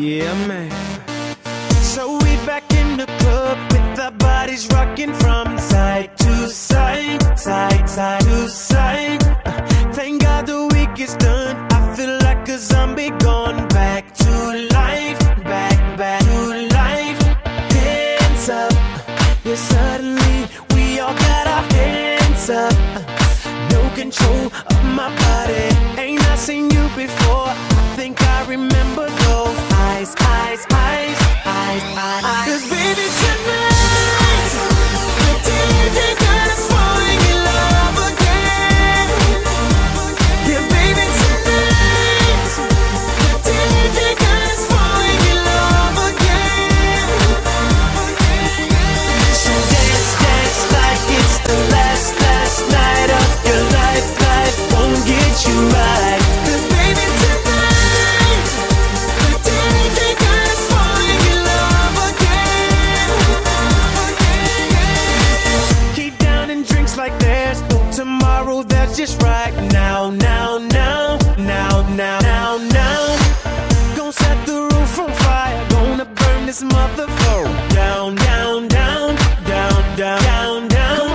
Yeah, man. So we back in the club with our bodies rocking from side to side, side, side to side. Uh, thank God the week is done. I feel like a zombie gone back to life, back, back to life. Hands up, yeah, suddenly we all got our hands up. Uh, no control of my body. Ain't I seen you before? I think I remember those eyes, eyes, eyes, eyes, eyes. Cause tomorrow. That's just right now, now, now, now, now, now, now. Gonna set the roof on fire. Gonna burn this motherfucker down, down, down, down, down, down, down.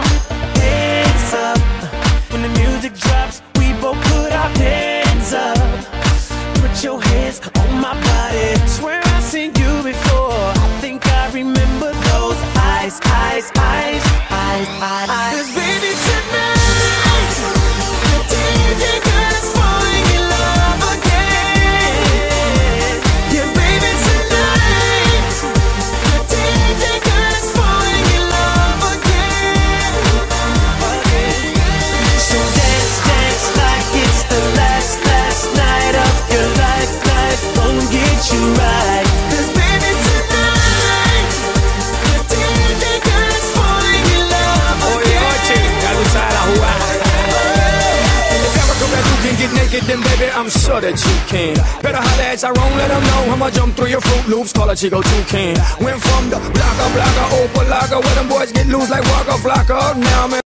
Hands up when the music drops. We both put our hands up. Put your hands on my body. Swear I've seen you before. I think I remember those eyes, eyes, eyes, eyes, eyes. Cause naked, then baby, I'm sure that you can. Better holler at Tyrone, let him know I'ma jump through your Fruit Loops, call a Chico Toucan. Went from the blocker, blocker, locker, where them boys get loose like Waka Flocka. Now I'm in